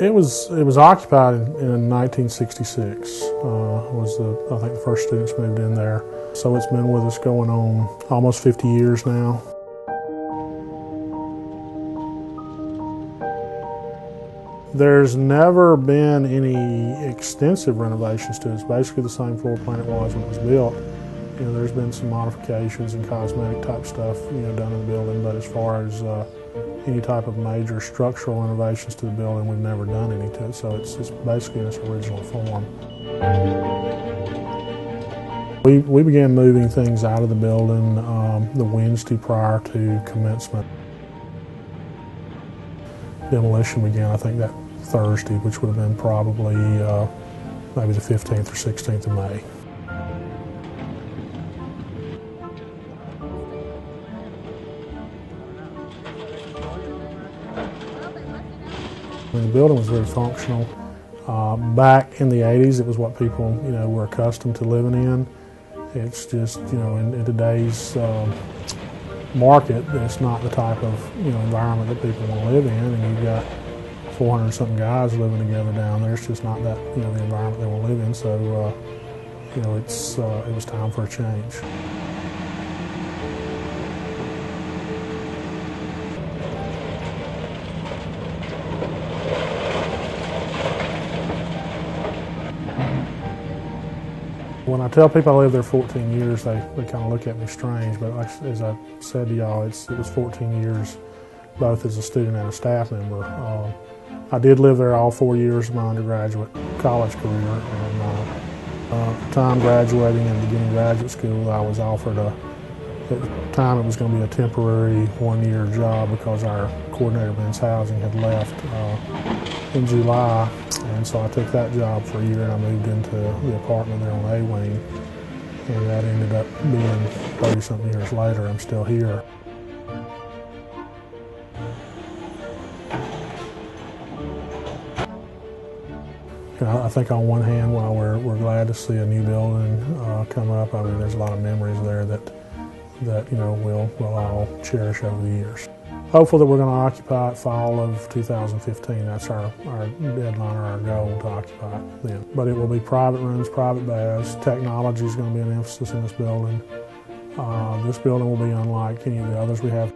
It was it was occupied in, in 1966. Uh, was the I think the first students moved in there. So it's been with us going on almost 50 years now. There's never been any extensive renovations to it. It's basically the same floor plan it was when it was built. You know, there's been some modifications and cosmetic type stuff, you know, done in the building, but as far as uh, any type of major structural innovations to the building, we've never done any to it. So it's, it's basically in its original form. We, we began moving things out of the building um, the Wednesday prior to commencement. Demolition began, I think, that Thursday, which would have been probably uh, maybe the 15th or 16th of May. The building was very functional. Uh, back in the 80s, it was what people, you know, were accustomed to living in. It's just, you know, in, in today's um, market, it's not the type of, you know, environment that people want to live in. And you've got 400 something guys living together down there. It's just not that, you know, the environment they want to live in. So, uh, you know, it's, uh, it was time for a change. When I tell people I lived there 14 years, they, they kind of look at me strange, but as I said to y'all, it was 14 years both as a student and a staff member. Uh, I did live there all four years of my undergraduate college career, and uh, uh, time graduating and beginning graduate school, I was offered a, at the time it was going to be a temporary one-year job because our coordinator of men's housing had left uh, in July and so I took that job for a year and I moved into the apartment there on A Wing. And that ended up being 30 something years later. I'm still here. I think on one hand, while we're, we're glad to see a new building uh, come up, I mean, there's a lot of memories there that, that you know, we'll, we'll all cherish over the years hopeful that we're going to occupy it fall of 2015. That's our, our deadline or our goal to occupy it then. But it will be private rooms, private baths. Technology is going to be an emphasis in this building. Uh, this building will be unlike any of the others we have.